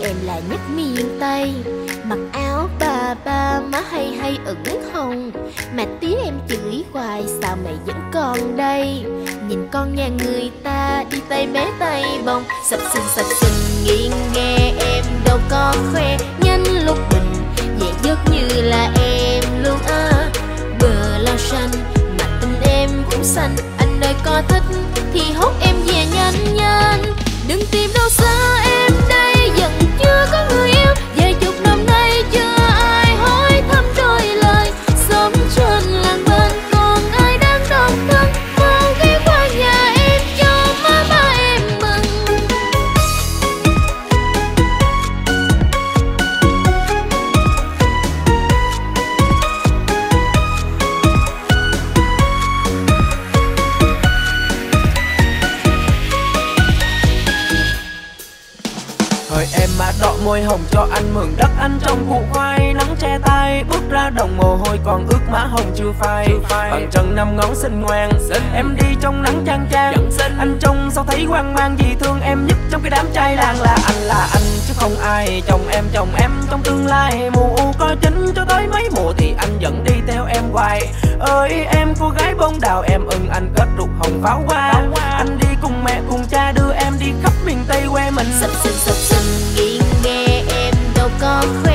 em là nhất miền Tây. Mặc áo bà ba, má hay hay ửng hồng. Mà tí em chửi hoài, sao mày vẫn còn đây? Nhìn con nhà người ta, đi tay bé tay bông. Sập sình sập sình nghiêng nghe em đâu có khoe. Nhanh lúc bình nhẹ dứt như là em luôn à Bờ lao xanh, mà tình em cũng xanh. Anh ơi, có thích thì hốt em về nhanh nhanh. Đừng tìm đâu xa. Thời em mà đọ môi hồng cho anh mượn đất anh trong vụ khoai. Nắng che tay bước ra đồng mồ hôi còn ướt má hồng chưa phai. Bằng chân năm ngón xinh ngoan Em đi trong nắng chang chang Anh trông sao thấy hoang mang vì thương em nhất trong cái đám trai làng là anh là anh. Chứ không ai Chồng em chồng em trong tương lai Mù u coi chính. Cho tới mấy mùa thì anh vẫn đi theo em hoài. Ơi em cô gái bông đào em ưng anh kết rục hồng pháo hoa. Anh đi cùng mẹ cùng cha đưa em đi khắp miền Tây quê mình. Sập sình sập sình